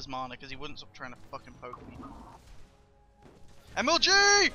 his mana because he wouldn't stop trying to fucking poke me. MLG!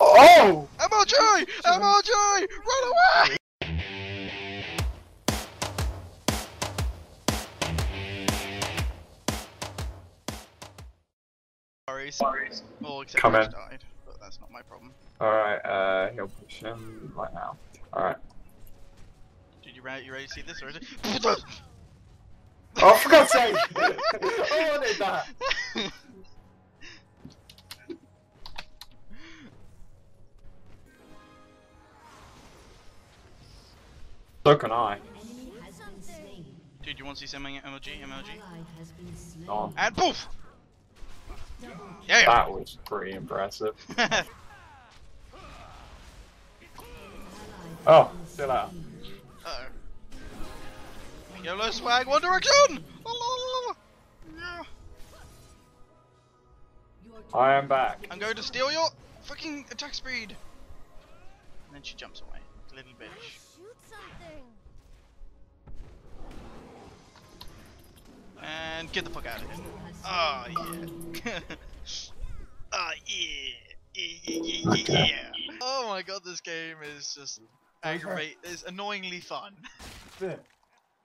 Oh! MLG! MLG! Run away! Sorry. Well, except Come in. died, but that's not my problem. Alright, uh, he'll push him right now. Alright. Did you ready? You ready to see this or is it? Oh, for God's sake! I wanted that! So can I. Dude, you want to see something at MLG? MLG? On. And poof! Yeah! That was pretty impressive. Oh, still out. Uh-oh. Yellow swag, one direction! Yeah. I am back. I'm going to steal your fucking attack speed! And then she jumps away. Little bitch. Shoot something. And get the fuck out of here. Oh yeah. oh yeah. Yeah, yeah, yeah, yeah, yeah. Oh my god, this game is just aggravate. It's annoyingly fun.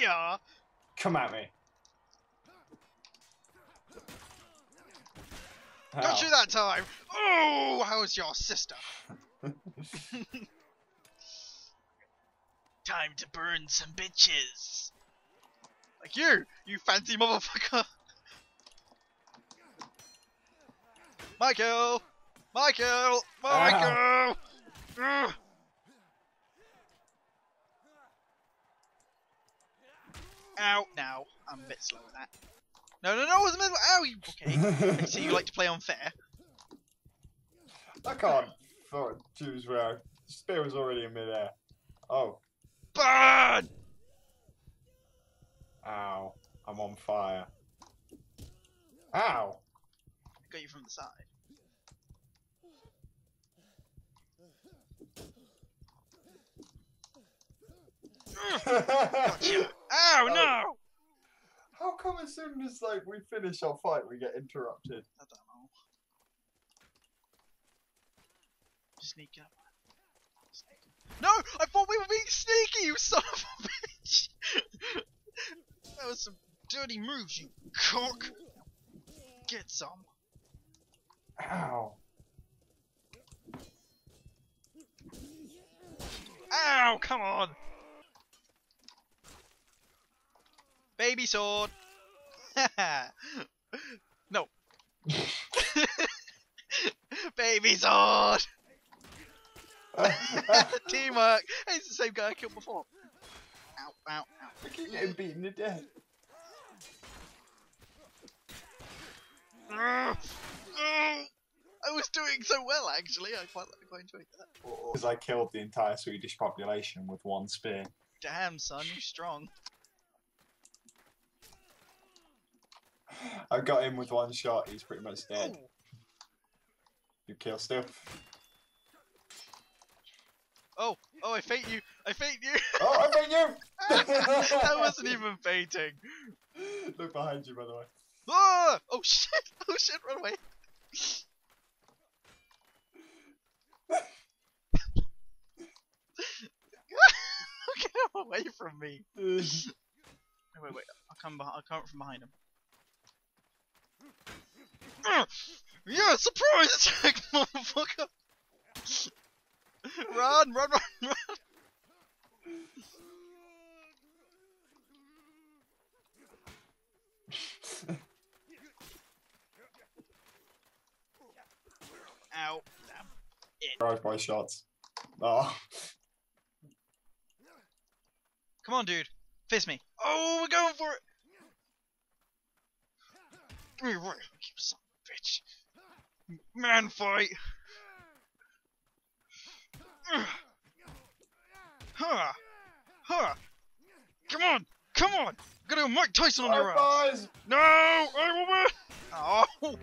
Yeah! Come at me. Got you that time! Oh, how's your sister? Time to burn some bitches! Like you, you fancy motherfucker! Michael! Michael! Ah. Michael! Ugh. Ow! Now, I'm a bit slow with that. No, no, no, it was a middle. Ow, oh, you. Okay. I see you like to play unfair. I can't fucking choose where. Spear was already in midair. Oh. Burn! Ow. I'm on fire. Ow. I Got you from the side. Gotcha. Ow, Oh. no! How come as soon as like we finish our fight we get interrupted? I don't know. Sneak up. Sneak up. No! I thought we were being sneaky, you son of a bitch! that was some dirty moves, you cock! Get some. Ow. Ow, come on! Baby sword! no. Baby sword! Teamwork! Hey, it's the same guy I killed before. Ow, ow, ow. I keep getting beaten to death. I was doing so well, actually. I quite, I quite enjoyed that. Because I killed the entire Swedish population with one spear. Damn, son, you're strong. I got him with one shot, he's pretty much dead. You kill still. Oh, oh, I fate you! I fate you! Oh, I beat you! that wasn't even feinting. Look behind you, by the way. Ah! Oh shit! Oh shit! Run away! Get away from me! Wait, wait, wait! I'll come. Behind, I'll come from behind him. Ah! Yeah, surprise attack, motherfucker! run, run, run, run! Ow! Drive by shots. Oh. Come on, dude. Fist me. Oh, we're going for it. Give me a right hook, you son of a bitch. Man fight. Huh. Huh. Come on. Come on. I'm gonna go Mike Tyson on your ass. No, I will win. Oh.